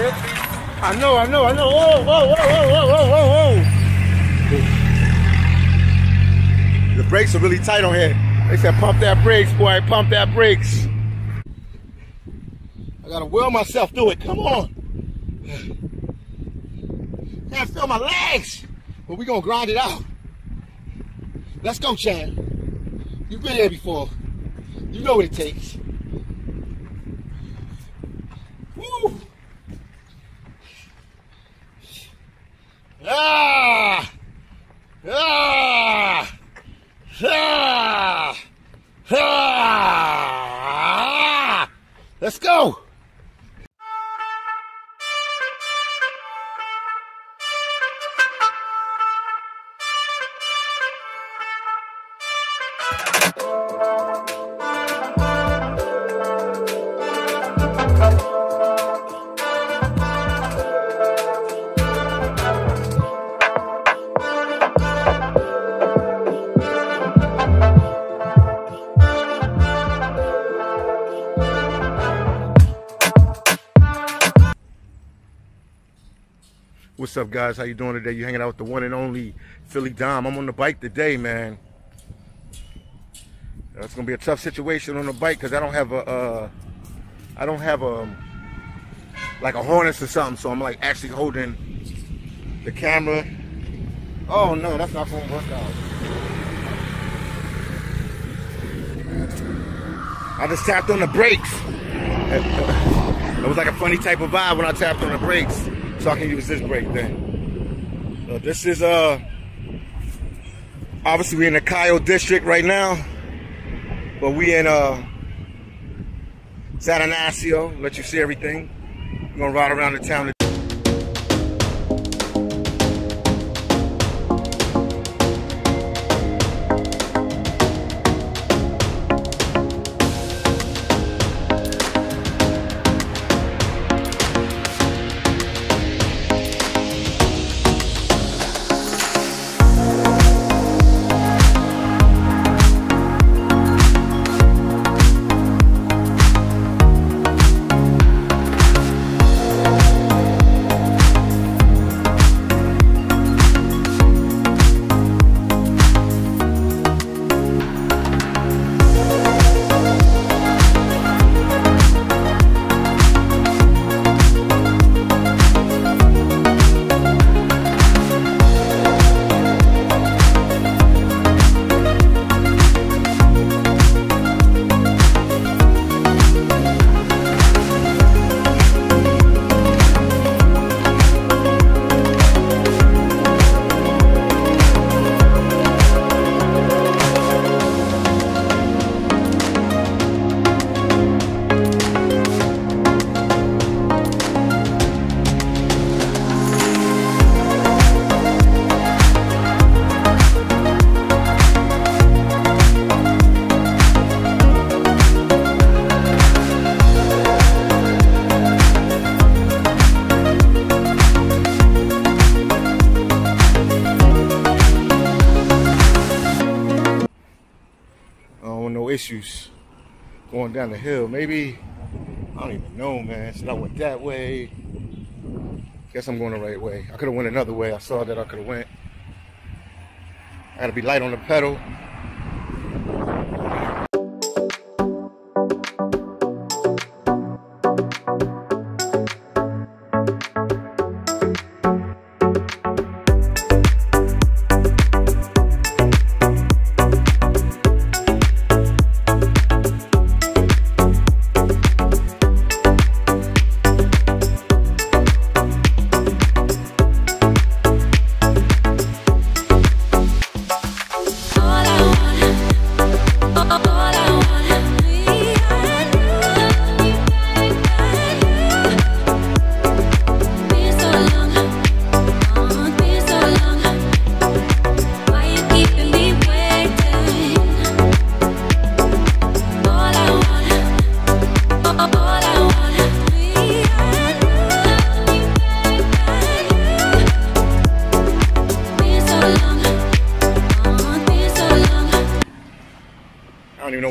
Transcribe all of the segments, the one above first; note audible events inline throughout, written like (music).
shit. I know, I know, I know. Whoa, whoa, whoa, whoa, whoa, whoa, whoa. The brakes are really tight on here. They said pump that brakes, boy, pump that brakes. I gotta will myself through it. Come on. (sighs) Can't feel my legs. But we gonna grind it out. Let's go, Chad. You've been here before. You know what it takes. Woo! Ah! Ah! Ah! Ah! Let's go! What's up, guys? How you doing today? You hanging out with the one and only Philly Dom. I'm on the bike today, man. Uh, It's gonna be a tough situation on the bike because I don't have a, uh, I don't have a, like a harness or something. So I'm like actually holding the camera. Oh no, that's not gonna work out. I just tapped on the brakes. (laughs) It was like a funny type of vibe when I tapped on the brakes. So I can use this brake then. So this is uh obviously we're in the Cayo district right now. But we in uh San Ignacio, let you see everything. We're gonna ride around the town. Going down the hill. Maybe I don't even know, man. Should I went that way? Guess I'm going the right way. I could have went another way. I saw that I could have went. I gotta be light on the pedal.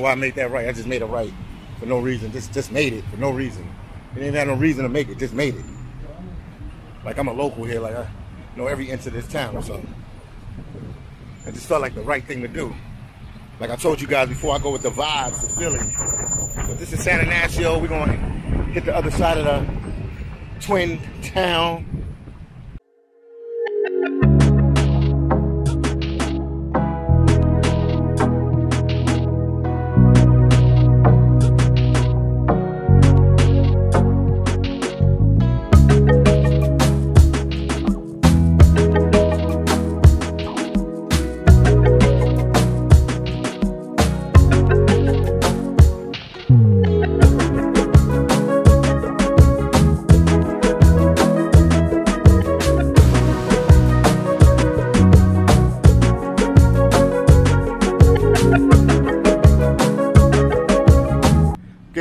Why I made that right. I just made it right for no reason. Just just made it for no reason. It didn't have no reason to make it. Just made it. like I'm a local here, like I know every inch of this town or something. It just felt like the right thing to do. Like I told you guys before, I go with the vibes, the feeling. But this is San Ignacio. We're gonna hit the other side of the twin town.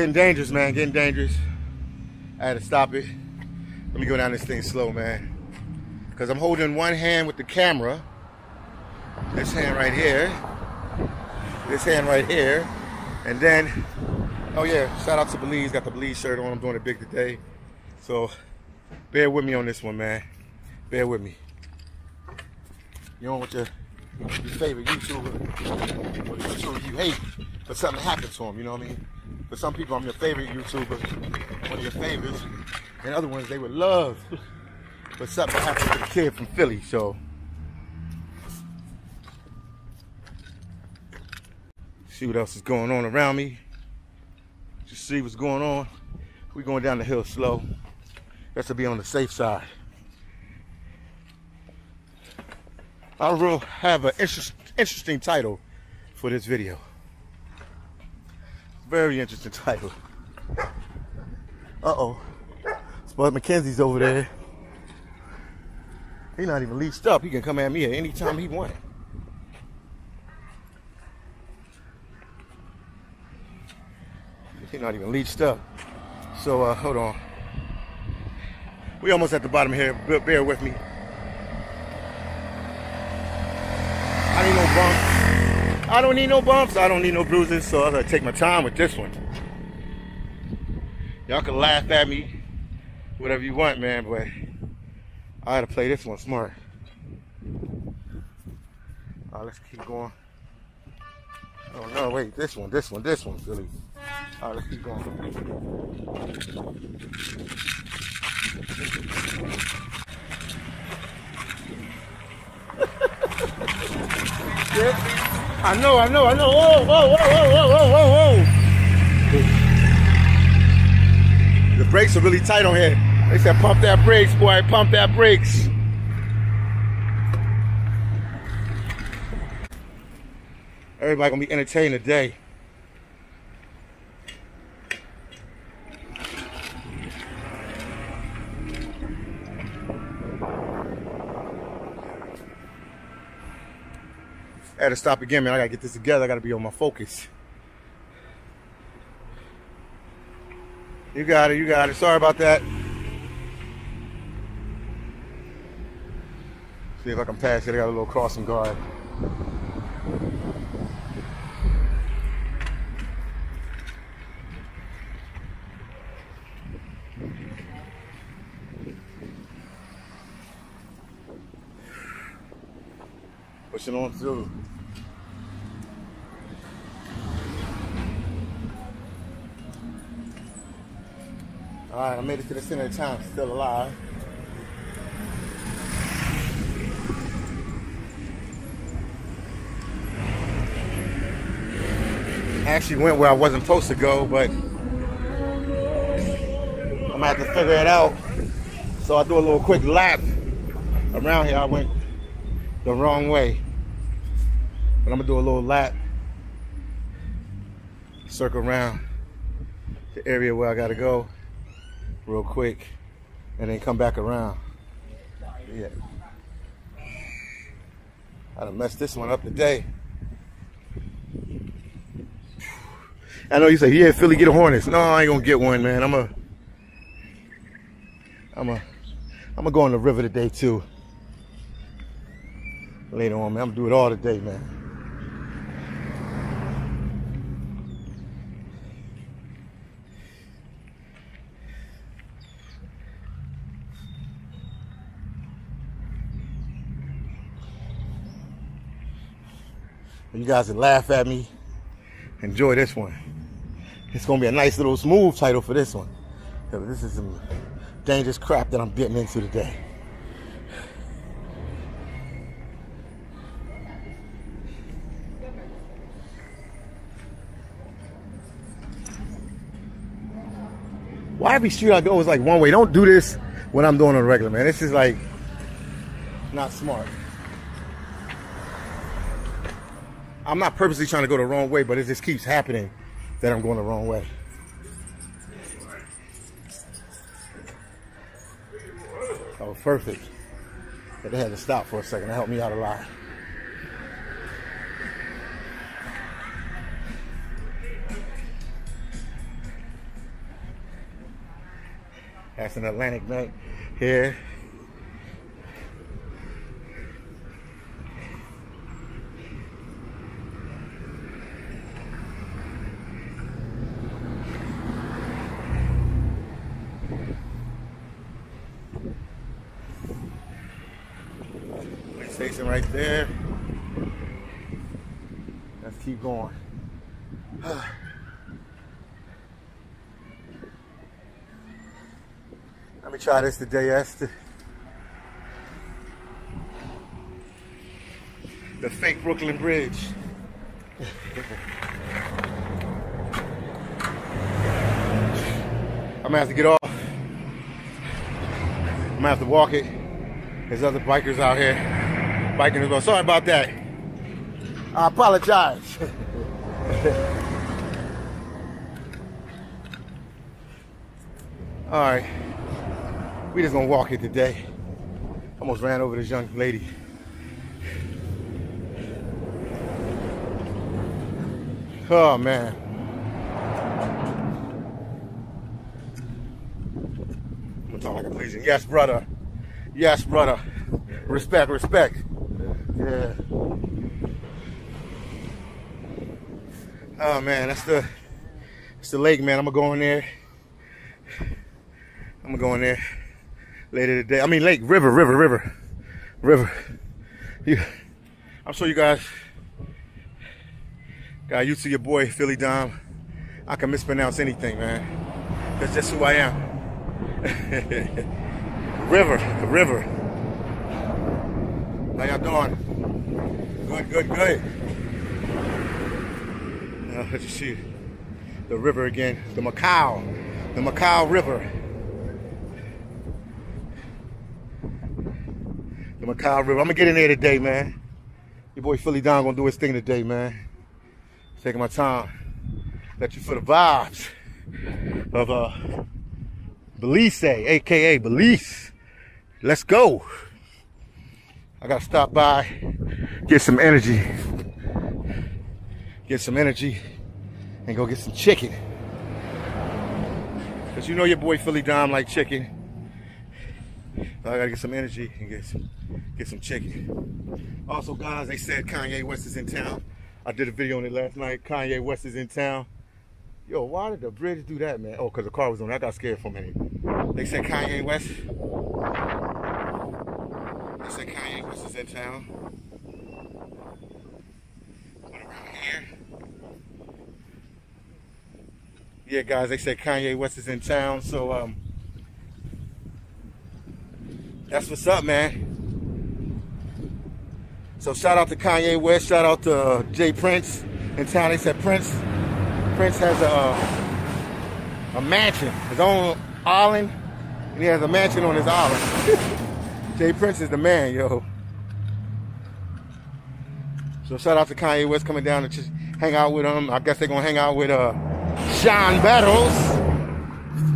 Getting dangerous, man. Getting dangerous. I had to stop it. Let me go down this thing slow, man. Because I'm holding one hand with the camera. This hand right here. This hand right here. And then, oh yeah, shout out to Belize. Got the Belize shirt on. I'm doing it big today. So bear with me on this one, man. Bear with me. You don't want your, your favorite YouTuber, or YouTuber you hate, but something happened to him, you know what I mean? For some people, I'm your favorite YouTuber, one of your favorites, and other ones they would love. But something happened to the kid from Philly, so. See what else is going on around me. Just see what's going on. we going down the hill slow. That's to be on the safe side. I will have an interest, interesting title for this video. Very interesting title. Uh-oh. Spud McKenzie's over there. He's not even leashed up. He can come at me at any time he wants. He's not even leached up. So, uh, hold on. We almost at the bottom here. Bear with me. I need no bumps. I don't need no bumps. I don't need no bruises. So I gotta take my time with this one. Y'all can laugh at me, whatever you want, man. But I gotta play this one smart. All right, let's keep going. Oh no, wait, this one, this one, this one, Billy. All right, let's keep going. (laughs) Shit. I know, I know, I know. Whoa, whoa, whoa, whoa, whoa, whoa, whoa. The brakes are really tight on here. They said pump that brakes, boy, pump that brakes. Everybody gonna be entertained today. Had to stop again, man. I gotta get this together. I gotta be on my focus. You got it, you got it. Sorry about that. See if I can pass it. I got a little crossing guard. Pushing on through. All right, I made it to the center of town, still alive. I actually went where I wasn't supposed to go, but I'm gonna have to figure it out. So I do a little quick lap around here. I went the wrong way, but I'm gonna do a little lap, circle around the area where I gotta go real quick and then come back around. Yeah. I done messed this one up today. I know you say, yeah, Philly, get a Hornets. No, I ain't gonna get one, man. I'm a, I'm a, I'm gonna go on the river today too. Later on, man. I'm gonna do it all today, man. You guys will laugh at me. Enjoy this one. It's gonna be a nice little smooth title for this one. This is some dangerous crap that I'm getting into today. Why every street I go is like one way? Don't do this when I'm doing it regular, man. This is like not smart. I'm not purposely trying to go the wrong way, but it just keeps happening that I'm going the wrong way. That was perfect. But they had to stop for a second to helped me out a lot. That's an Atlantic night here. Police Station right there. Let's keep going. Me try this today, Esther. The fake Brooklyn Bridge. (laughs) I'm gonna have to get off. I'm gonna have to walk it. There's other bikers out here biking as well. Sorry about that. I apologize. (laughs) All right. We just gonna walk it today. Almost ran over this young lady. Oh man. I'm like a. Yes, brother. Yes, brother. Respect, respect. Yeah. Oh man, that's the that's the lake, man. I'm gonna go in there. I'm gonna go in there later today. I mean, lake, river, river, river, river. You, I'm sure you guys got used to your boy Philly Dom. I can mispronounce anything, man. That's just who I am. (laughs) river, the river. How y'all doing? Good, good, good. Uh, let's see the river again. The Macal, the Macal River. The Macal River. I'm gonna get in there today, man. Your boy Philly Dom gonna do his thing today, man. Taking my time. Let you for the vibes of uh Belize, aka Belize. Let's go. I gotta stop by, get some energy, get some energy, and go get some chicken. Cause you know your boy Philly Dom like chicken. So I gotta get some energy and get some get some chicken. Also, guys, they said Kanye West is in town. I did a video on it last night. Kanye West is in town. Yo, why did the bridge do that, man? Oh, because the car was on. I got scared for a minute. They said Kanye West. They said Kanye West is in town. What around here? Yeah, guys, they said Kanye West is in town, so um, that's what's up, man. So shout out to Kanye West, shout out to uh, Jay Prince in town. They said Prince, Prince has a uh, a mansion, his own island, and he has a mansion on his island. (laughs) Jay Prince is the man, yo. So shout out to Kanye West coming down to just hang out with him. I guess they're gonna hang out with uh Sean Battles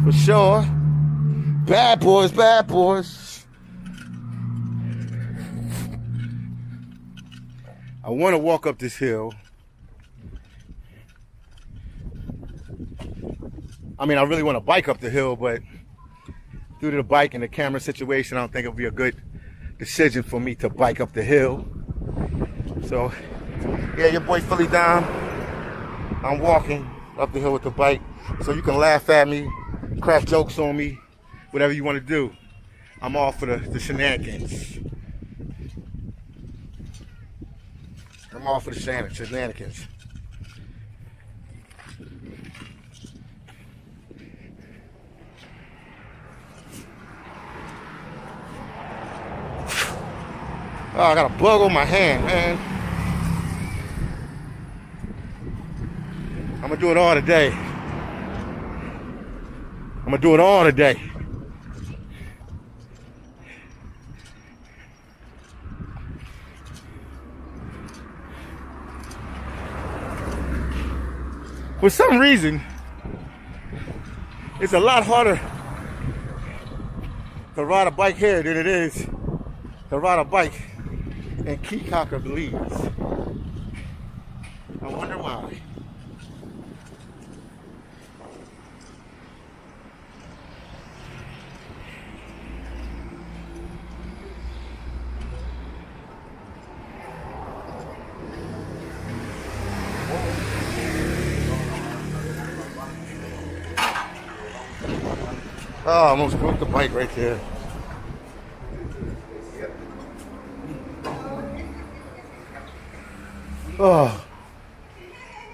for sure. Bad boys, bad boys. I want to walk up this hill. I mean, I really want to bike up the hill, but due to the bike and the camera situation, I don't think it'll be a good decision for me to bike up the hill. So, yeah, your boy Philly Dom. I'm walking up the hill with the bike, so you can laugh at me, crack jokes on me, whatever you want to do. I'm all for the, the shenanigans. I'm I'm all for the shen- shenanigans. Oh, I got a bug on my hand, man. I'm gonna do it all today. I'm gonna do it all today. For some reason, it's a lot harder to ride a bike here than it is to ride a bike in Caye Caulker, Belize. I wonder why. Oh, I almost broke the bike right there. Oh,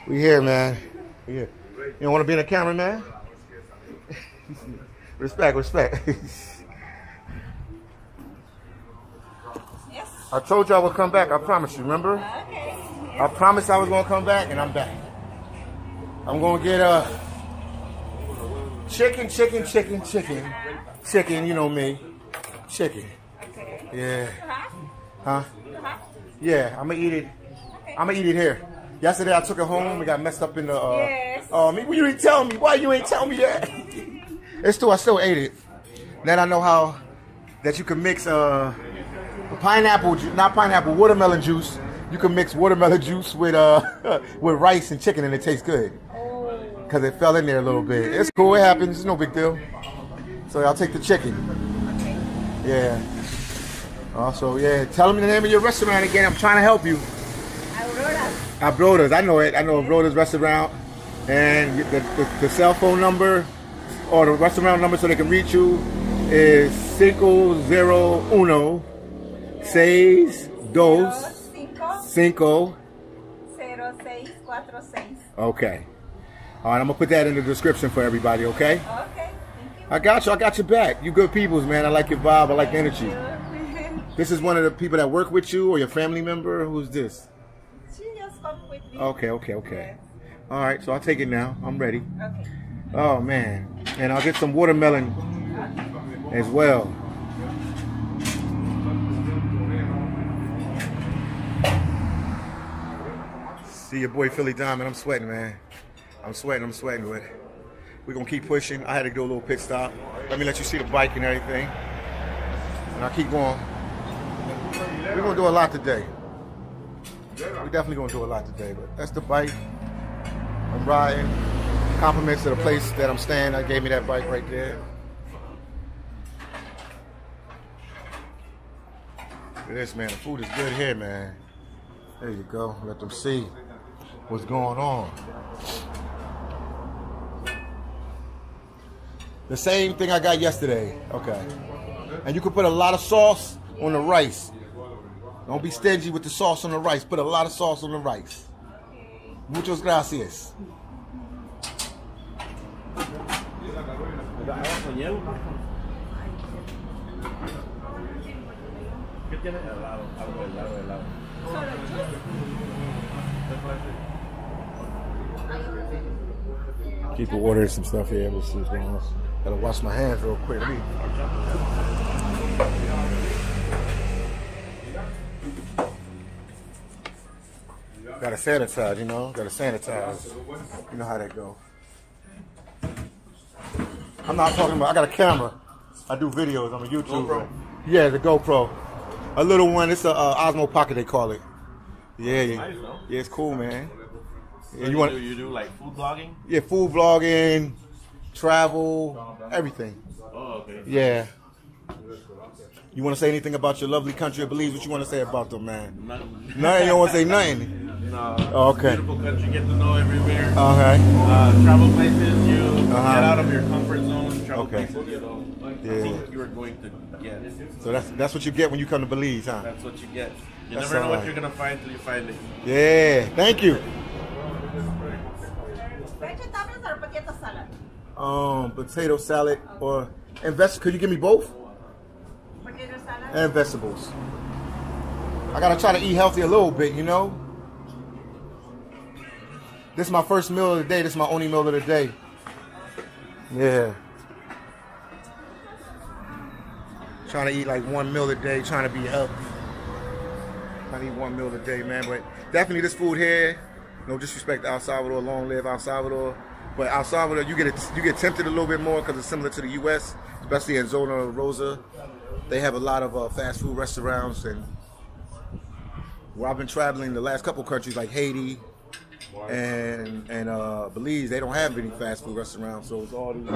we here, man. We here. You don't want to be in the camera, man? (laughs) respect, respect. Yes. I told you I would come back. I promise you. Remember? Okay. I promised I was gonna come back, and I'm back. I'm gonna get a chicken, chicken, chicken, chicken, chicken. You know me, chicken. Okay. Yeah. Uh-huh. Huh? Uh-huh. Yeah. I'm gonna eat it. I'm gonna eat it here. Yesterday I took it home. It got messed up in the. Uh, Yes. Oh, me. You didn't tell me. Why you ain't tell me that? (laughs) it's still. I still ate it. Then I know how that you can mix uh pineapple, not pineapple, watermelon juice. You can mix watermelon (laughs) juice with uh (laughs) with rice and chicken, and it tastes good. Because it fell in there a little bit. It's cool. It happens. It's no big deal. So I'll take the chicken. Okay. Yeah. Also, yeah. Tell me the name of your restaurant again. I'm trying to help you. Aurora. Abrodas. I know it. I know Abrodas restaurant. And the, the, the cell phone number or the restaurant number so they can reach you is 501 seis dos cinco cinco. zero seis cuatro seis. Okay. All right, I'm gonna put that in the description for everybody. Okay. Okay. Thank you. I got you. I got your back. You good peoples, man. I like your vibe. I like the energy. (laughs) This is one of the people that work with you or your family member. Who's this? she just come with me. Okay, okay, okay. All right, so I'll take it now. I'm ready. Okay. Oh man, and I'll get some watermelon as well. See your boy Philly Diamond. I'm sweating, man. I'm sweating. I'm sweating but We're gonna keep pushing. I had to do a little pit stop. Let me let you see the bike and everything, and I'll keep going. We're gonna do a lot today. We're definitely gonna do a lot today, but that's the bike. I'm riding. Compliments to the place that I'm staying. I gave me that bike right there. Look at this, man. The food is good here, man. There you go. Let them see what's going on. The same thing I got yesterday. Okay. And you can put a lot of sauce on the rice. Don't be stingy with the sauce on the rice. Put a lot of sauce on the rice. Muchas gracias. ¿Qué tiene al lado? Algo del lado, del lado. People ordering some stuff here. Let's see what's going on. Gotta wash my hands real quick. Let me. Gotta sanitize, you know. Gotta sanitize. You know how that go. I'm not talking about. I got a camera. I do videos. I'm a YouTuber. Yeah, the GoPro. A little one. It's a uh, Osmo Pocket. They call it. Yeah, yeah. Yeah, it's cool, man. So you, you want? do, you do like food blogging? Yeah, food vlogging, travel, everything. Oh, okay. Yeah. You want to say anything about your lovely country of Belize? What you want to say about them, man? Nothing. Nothing. You don't want to say nothing. (laughs) No. Oh, okay. Beautiful country, get to know everywhere. Okay. Uh, travel places, you Uh-huh. get out of your comfort zone. Travel Okay. places you don't Yeah. think you are going to get. So that's that's what you get when you come to Belize, huh? That's what you get. You That's never know all what you're gonna find till you find it. Yeah, thank you. Vegetables or potato salad? Um, potato salad or and veg. Could you give me both? Potato salad? And vegetables. I gotta try to eat healthy a little bit, you know. This is my first meal of the day. This is my only meal of the day. Yeah. Trying to eat like one meal a day, trying to be healthy. I eat one meal a day, man. But definitely this food here, no disrespect to El Salvador, long live El Salvador. But El Salvador, you get it, you get tempted a little bit more because it's similar to the U.S., especially in Zona Rosa. They have a lot of uh, fast food restaurants, and where I've been traveling the last couple countries like Haiti and and uh, Belize, they don't have any fast food restaurants, so it's all these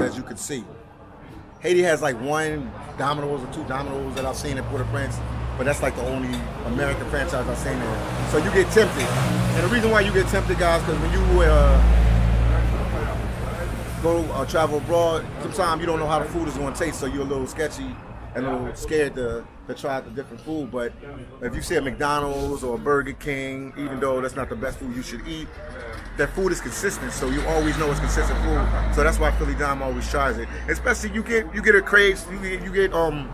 as you can see. Haiti has like one Domino's or two Domino's that I've seen in Port-au-Prince, but that's like the only American franchise I've seen there. So you get tempted, and the reason why you get tempted, guys, because when you uh, go uh, travel abroad, sometimes you don't know how the food is going to taste, so you're a little sketchy and a little scared to, to try the different food. But if you see a McDonald's or a Burger King, even though that's not the best food you should eat, that food is consistent, so you always know it's consistent food. So that's why Philly Dime always tries it. Especially you get you get a crave, you get you get um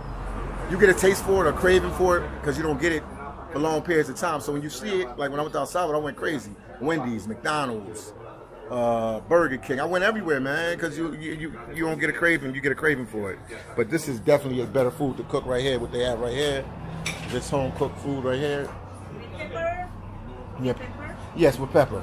you get a taste for it or craving for it because you don't get it for long periods of time. So when you see it, like when I went to El Salvador, I went crazy. Wendy's, McDonald's, uh, Burger King. I went everywhere, man, because you, you you you don't get a craving, you get a craving for it. But this is definitely a better food to cook right here. What they have right here, this home cooked food right here. With pepper? Yep. Pepper? Yes, with pepper.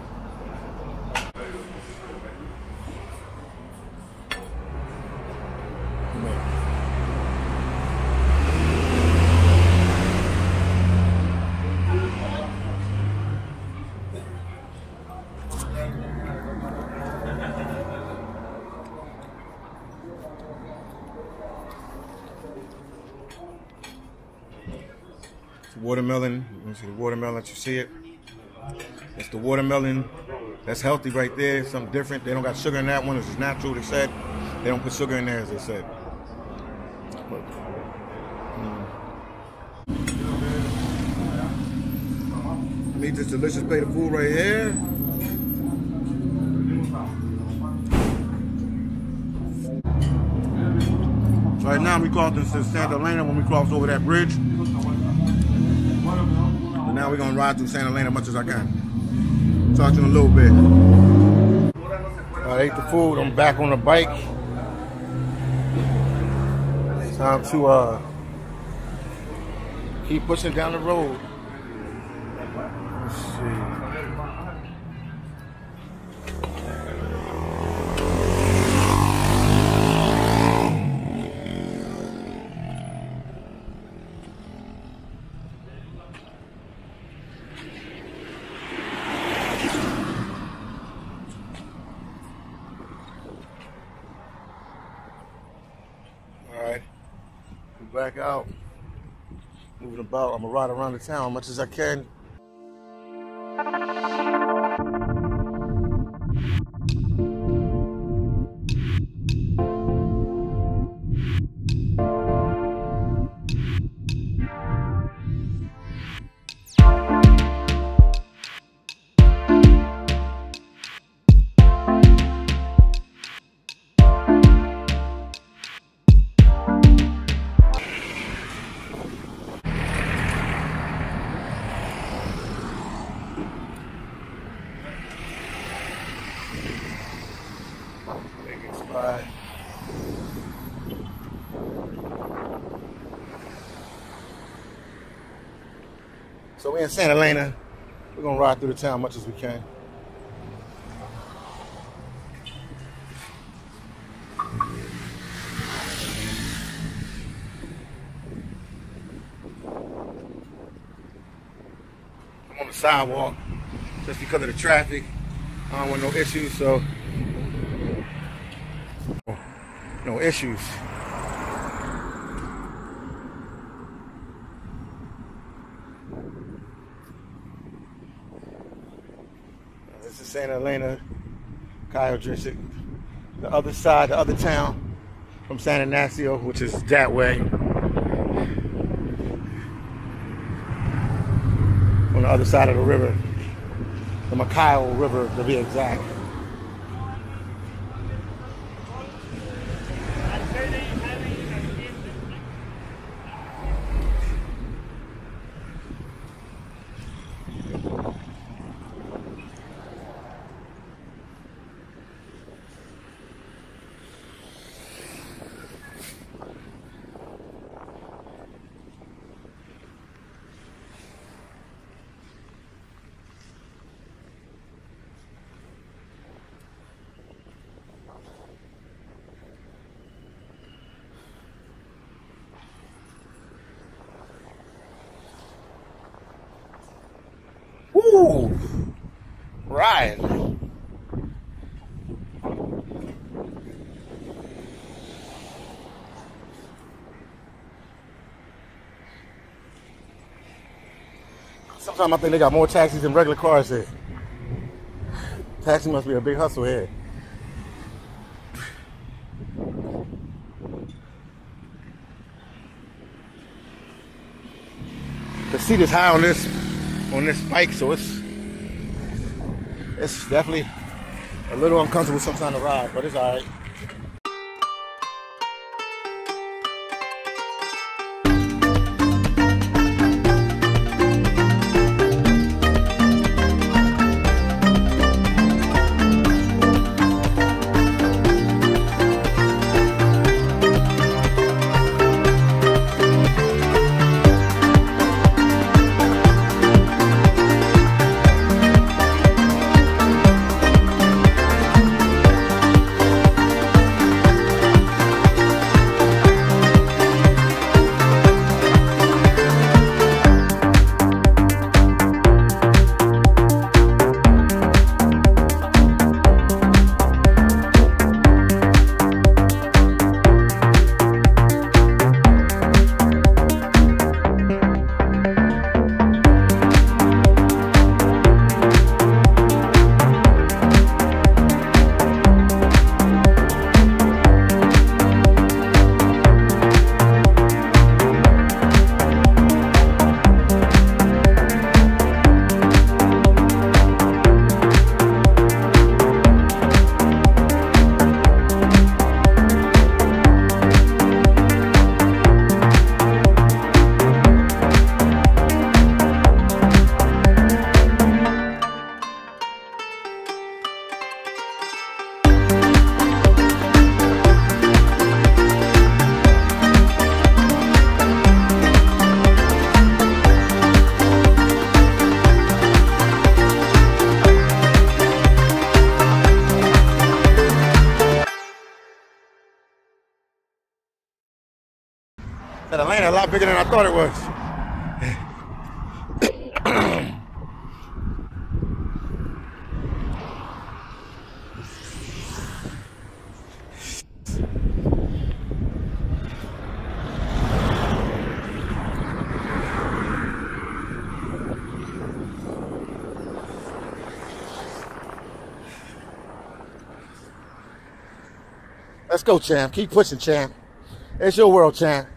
It's watermelon. You see the watermelon? You see it? It's the watermelon. That's healthy right there. Something different. They don't got sugar in that one. It's just natural. They said they don't put sugar in there, as they said. But, mm. I need this delicious plate of food right here. Right now, we crossing Santa Elena when we cross over that bridge. Now we're gonna ride through Santa Elena as much as I can. Talk to you in a little bit. I ate the food. I'm back on the bike. Time to uh, keep pushing down the road. Let's see. All right, we're back out, moving about. I'm gonna ride around the town as much as I can. We're in Santa Elena. We're gonna ride through the town much as we can. I'm on the sidewalk just because of the traffic. I don't want no issues, so no issues. Santa Elena, Cayo Drishick, the other side, the other town from San Ignacio, which is that way. On the other side of the river, the Macayo River to be exact. Sometimes I think they got more taxis than regular cars here. Taxi must be a big hustle here. The seat is high on this on this bike, so it's it's definitely a little uncomfortable sometimes to ride, but it's alright. Go, champ. Keep pushing, champ. It's your world, champ.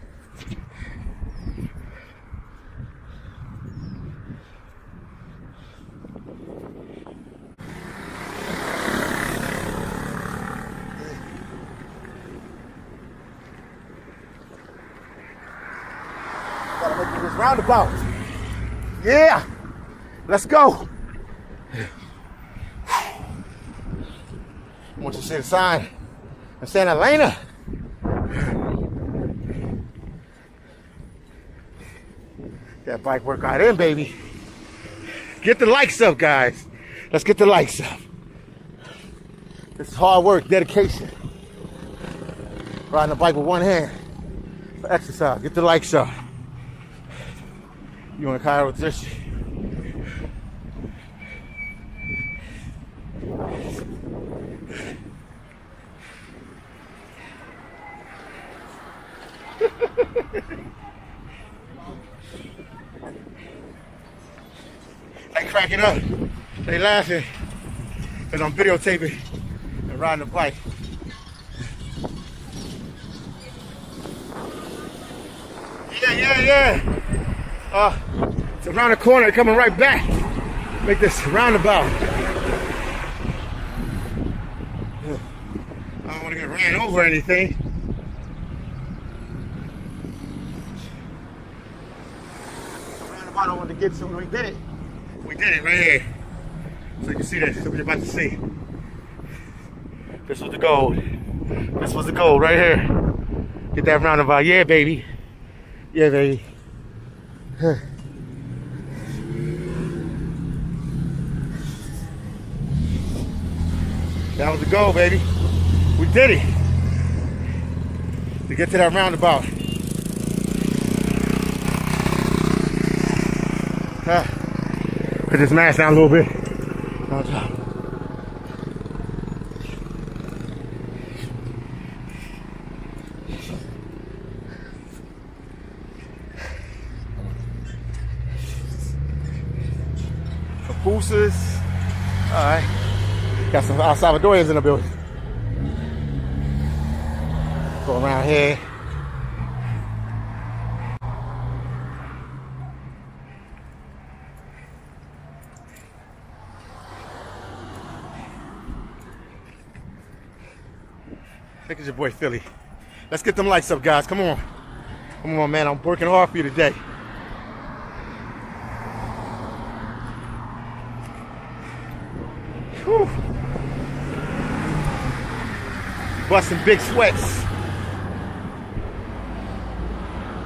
Gotta make this roundabout. Yeah. Let's go. I want you to see the sign in Santa Elena. That bike work workout in, baby. Get the likes up, guys. Let's get the likes up. This is hard work, dedication. Riding a bike with one hand for exercise. Get the likes up. You want a Cairo They cracking up. They laughing. Cause I'm videotaping and riding the bike. Yeah, yeah, yeah. Uh, It's around the corner, coming right back. Make this roundabout. I don't want to get ran over or anything. Roundabout I wanted to get to, we did it. We did it right here. So you can see that, so you're about to see. This was the goal. This was the goal right here. Get that roundabout. Yeah, baby. Yeah, baby. That was the goal, baby. We did it. To get to that roundabout. Huh. Put this mask down a little bit. On top. Pupusas. All right. Got some El Salvadorians in the building. Go around here. Your boy Philly. Let's get them lights up, guys. Come on. Come on, man. I'm working hard for you today. Whew. Busting big sweats.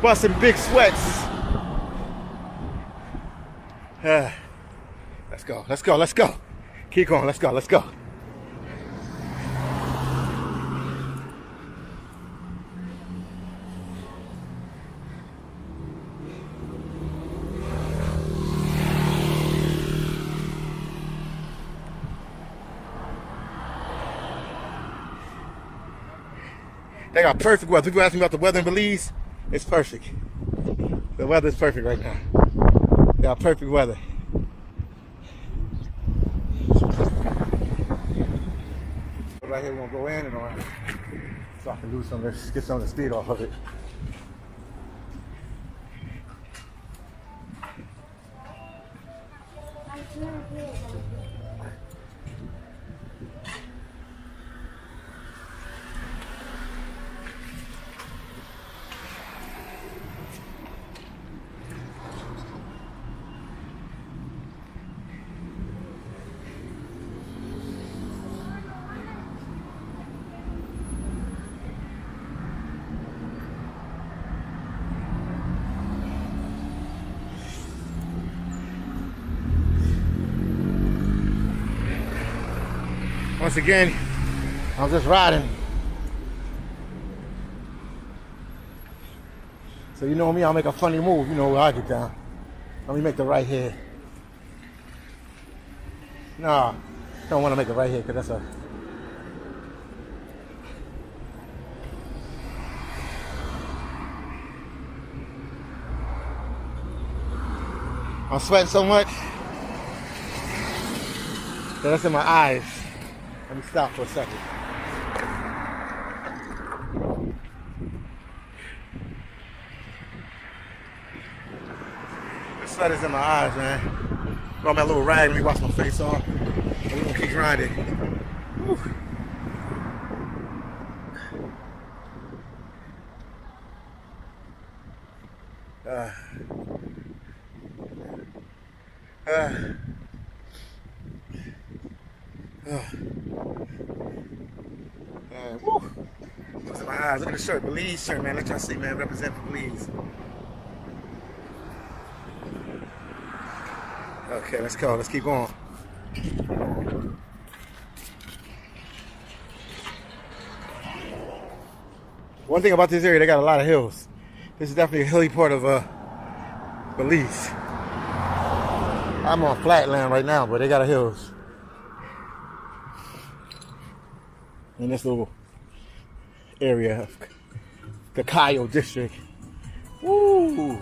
Busting big sweats. Ah. (sighs) let's go. Let's go. Let's go. Keep going. Let's go. Let's go. They got perfect weather. People ask me about the weather in Belize. It's perfect. The weather is perfect right now. They got perfect weather. Right here, we're gonna go in and on, so I can lose some, of this- get some of the speed off of it. Once again, I'm just riding. So you know me, I'll make a funny move, you know where I get down. Let me make the right here. Nah, don't want to make it right here because that's a I'm sweating so much that that's in my eyes. Me stop for a second. The sweat is in my eyes, man. Brought my little rag, let me wash my face off. We're gonna keep grinding. Whew. Uh, uh, Man, woo. What's in my eyes? Look at the shirt. Belize shirt, man. Let y'all see, man. Represent for Belize. Okay, let's go. Let's keep going. One thing about this area, they got a lot of hills. This is definitely a hilly part of uh, Belize. I'm on flat land right now, but they got a hills. in this little area of the Cayo district. Woo!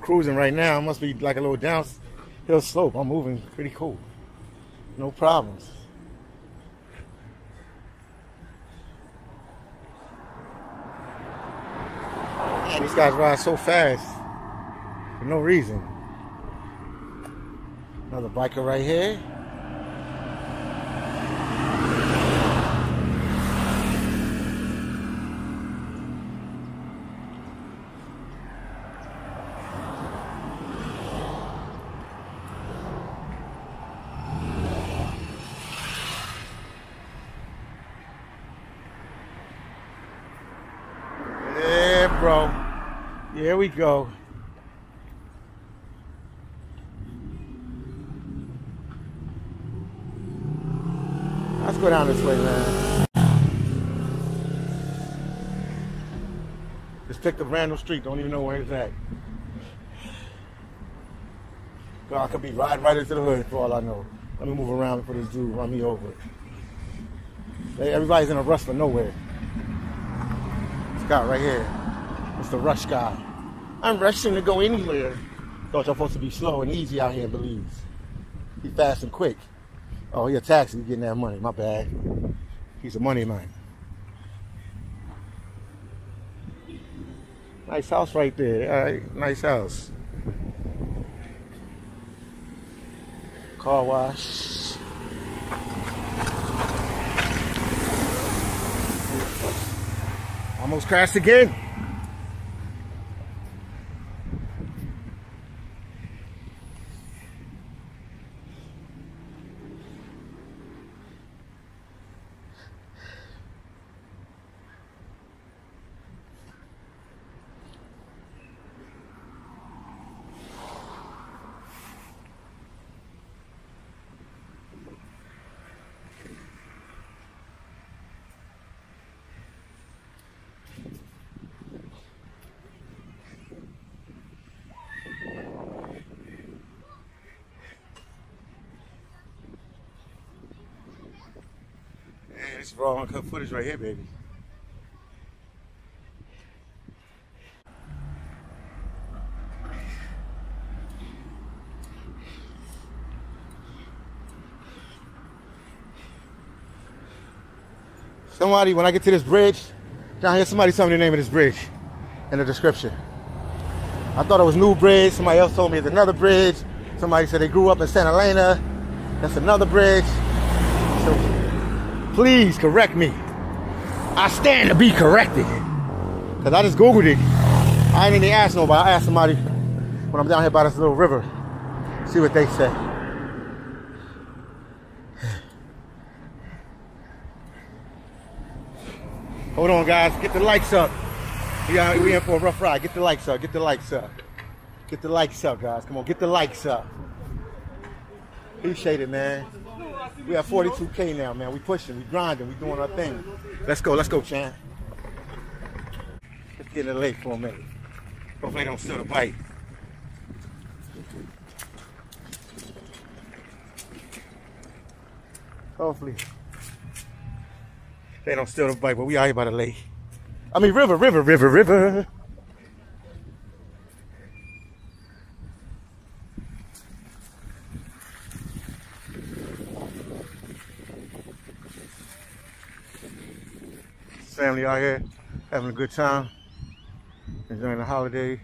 Cruising right now. It must be like a little downhill slope. I'm moving pretty cool. No problems. These guys ride so fast for no reason. Another biker right here. Yeah, bro. Here we go. Let's go down this way, man. Just picked up random street. Don't even know where it's at. God, I could be riding right into the hood for all I know. Let me move around for this dude run me over. Hey, everybody's in a rush for nowhere. This guy right here. It's the rush guy. I'm rushing to go anywhere. Thought y'all supposed to be slow and easy out here in Belize. Be fast and quick. Oh, he a taxi, he getting that money. My bad. He's a money man. Nice house right there. All right, nice house. Car wash. Almost crashed again. Man, this is raw uncut footage right here, baby. Somebody, when I get to this bridge, down here, somebody tell me the name of this bridge in the description. I thought it was New Bridge. Somebody else told me it's another bridge. Somebody said they grew up in Santa Elena. That's another bridge. Please correct me. I stand to be corrected. Because I just Googled it. I ain't even ask nobody. I asked somebody when I'm down here by this little river. See what they say. Hold on, guys. Get the lights up. We, are, we in for a rough ride. Get the lights up. Get the lights up. Get the lights up, guys. Come on, get the lights up. Appreciate it, man. We have 42K now, man. We pushing, we grinding, we doing our thing. Let's go, let's go, champ. Let's get in the lake for a minute. Hopefully they don't steal the bike. Hopefully they don't steal the bike, but we out here by the lake. I mean, river, river, river, river. Family out here having a good time, enjoying the holiday.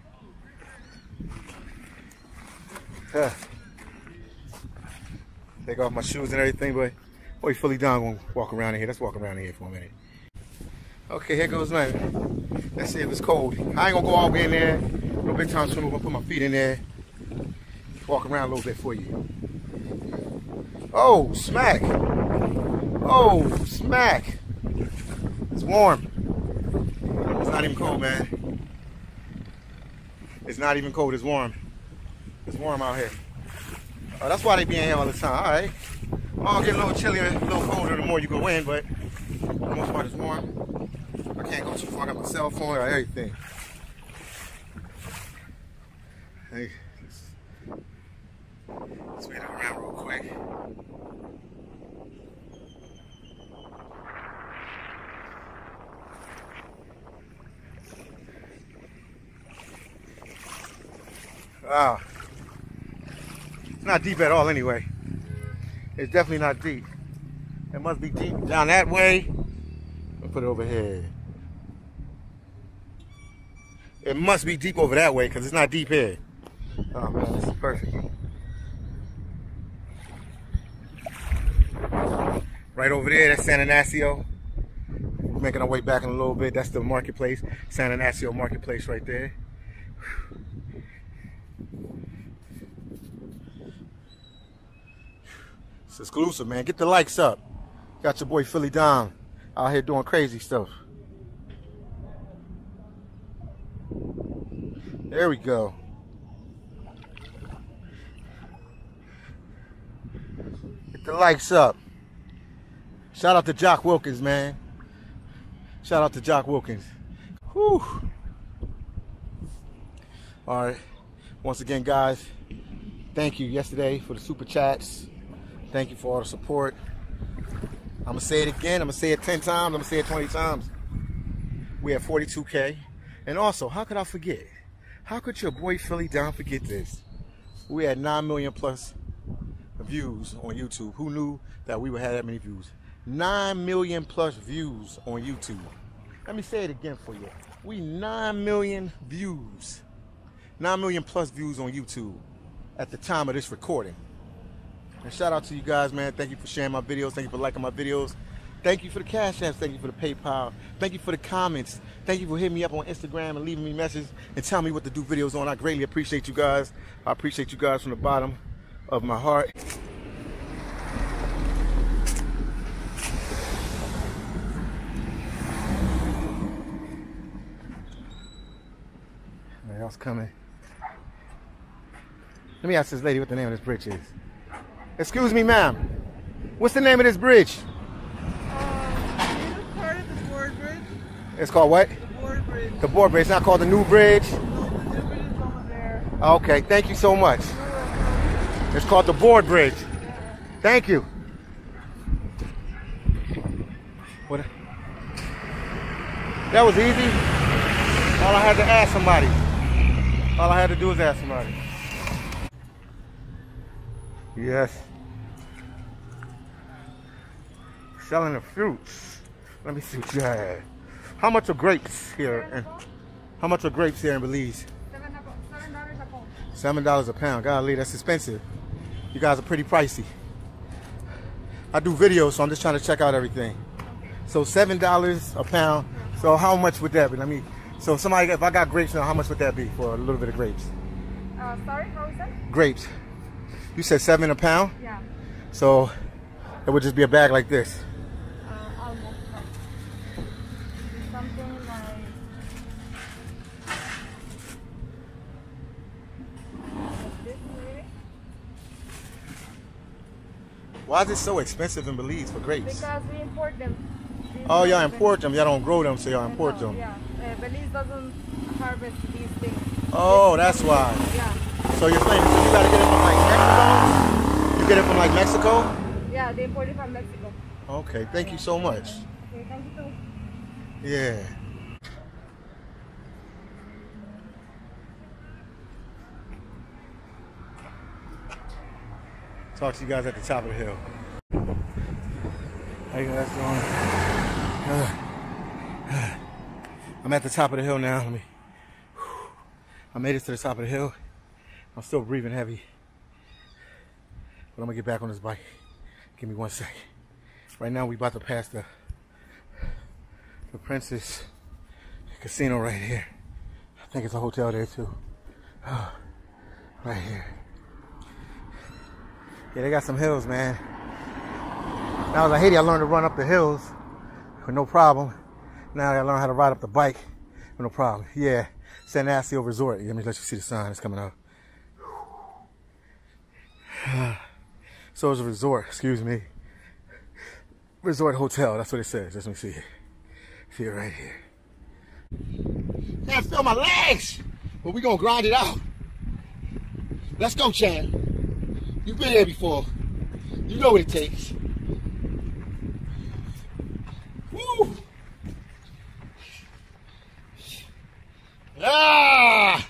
Yeah. Take off my shoes and everything, but boy, fully done. Gonna walk around in here. Let's walk around in here for a minute. Okay, here goes man. Let's see if it's cold. I ain't gonna go all the way in there. No big time swim. I'm gonna put my feet in there. Walk around a little bit for you. Oh, smack. Oh, smack. Warm. It's not even cold, man. It's not even cold. It's warm. It's warm out here. Oh, that's why they be in here all the time. All right. Oh, get a little chillier, a little colder the more you go in, but the most part it's warm. I can't go too far. I got my cell phone or everything. Hey, let's spin it around real quick. Ah. It's not deep at all anyway. It's definitely not deep. It must be deep down that way. I'll put it over here. It must be deep over that way because it's not deep here. Oh man, this is perfect. Right over there, that's San Ignacio. We're making our way back in a little bit. That's the marketplace, San Ignacio Marketplace right there. It's exclusive, man. Get the likes up. Got your boy Philly Dom out here doing crazy stuff. There we go. Get the likes up. Shout out to Jacques Wilkens, man. Shout out to Jacques Wilkens. Whew. All right. Once again, guys, thank you yesterday for the super chats. Thank you for all the support. I'm gonna say it again. I'm gonna say it 10 times. I'm gonna say it 20 times. We have 42K. And also, how could I forget? How could your boy Philly Dom forget this? We had 9 million plus views on YouTube. Who knew that we would have that many views? 9 million plus views on YouTube. Let me say it again for you. We 9 million views. 9 million plus views on YouTube at the time of this recording. And shout out to you guys, man. Thank you for sharing my videos. Thank you for liking my videos. Thank you for the cash apps. Thank you for the PayPal. Thank you for the comments. Thank you for hitting me up on Instagram and leaving me messages and telling me what to do videos on. I greatly appreciate you guys. I appreciate you guys from the bottom of my heart. Somebody else coming. Let me ask this lady what the name of this bridge is. Excuse me, ma'am. What's the name of this bridge? Um, Part of the board bridge. It's called what? The board bridge. The board bridge. It's not called the new bridge. The new bridge is over there. Okay, thank you so much. It's called the board bridge. Thank you. What? That was easy. All I had to ask somebody. All I had to do was ask somebody. Yes. Selling the fruits. Let me see what. How much are grapes here? And how much are grapes here in Belize? Seven dollars a pound. Golly, that's expensive. You guys are pretty pricey. I do videos, so I'm just trying to check out everything. So seven dollars a pound. So how much would that be? Let me. So if somebody, if I got grapes now, how much would that be for a little bit of grapes? Uh, sorry, how is that? Grapes. You said seven a pound. Yeah. So it would just be a bag like this. Uh, almost. Something like this, maybe? Why is it so expensive in Belize for grapes? Because we import them. We Oh, y'all import them. Y'all don't grow them, so y'all import them. Yeah. Uh, Belize doesn't harvest these things. Oh, that's why. Yeah. So you're saying so you gotta get it from like Mexico? You get it from like Mexico? Yeah, they import it from Mexico. Okay, thank you so much. Okay, thank you too. Yeah. Talk to you guys at the top of the hill. How you guys doing? (sighs) I'm at the top of the hill now. Let me. (sighs) I made it to the top of the hill. I'm still breathing heavy. But I'm gonna get back on this bike. Give me one second. Right now we about to pass the the Princess Casino right here. I think it's a hotel there too. (sighs) Right here. Yeah, they got some hills, man. Now I was in Haiti, I learned to run up the hills with no problem. Now I learned how to ride up the bike with no problem. Yeah, San Ignacio Resort. Let me let you see the sign. It's coming out. (sighs) So it's a resort, excuse me. Resort hotel, that's what it says. Let me see it. See it right here. Can't feel my legs, but we gonna grind it out. Let's go, Chan. You've been here before. You know what it takes. Woo! Ah!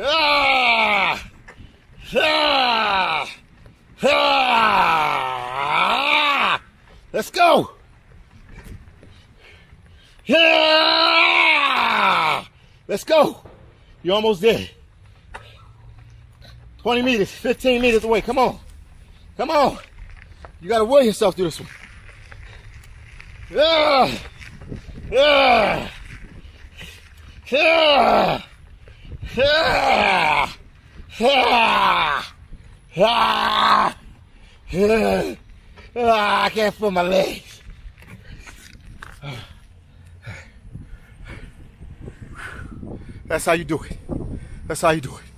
Ah! Ah! Ah! Let's go! Yeah! Let's go! You're almost there. 20 meters, 15 meters away. Come on. Come on. You gotta will yourself through this one. Yeah! Yeah! Yeah! Yeah! Ah! Ah! Ah, I can't feel my legs. That's how you do it. That's how you do it.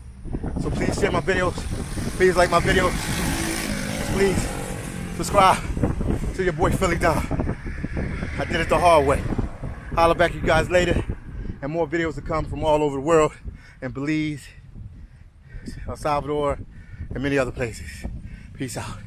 So please share my videos. Please like my videos. Please subscribe to your boy Philly Dom. I did it the hard way. Holla back you guys later. And more videos to come from all over the world and Belize, El Salvador, and many other places. Peace out.